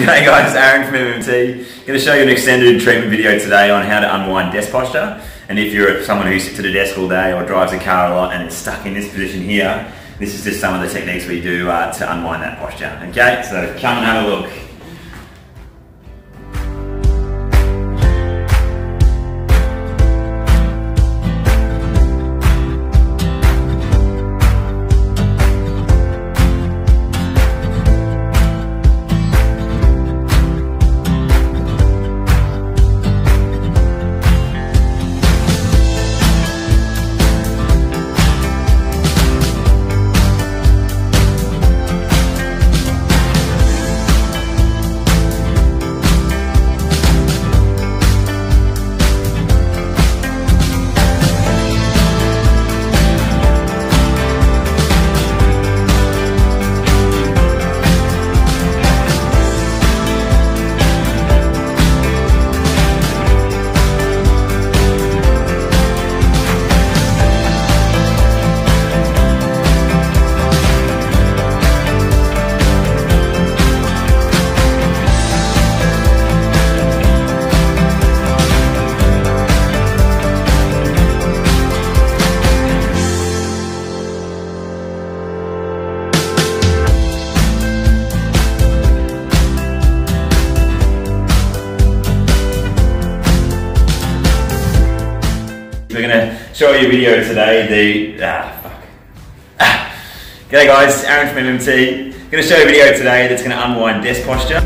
G'day guys, Aaron from MMT. I'm going to show you an extended treatment video today on how to unwind desk posture. And if you're someone who sits at a desk all day or drives a car a lot and is stuck in this position here, this is just some of the techniques we do uh, to unwind that posture. Okay, so come and have a look. We're to show you a video today. The ah fuck. Ah. G'day guys, Aaron from MMT. To show you a video today that's to unwind desk posture.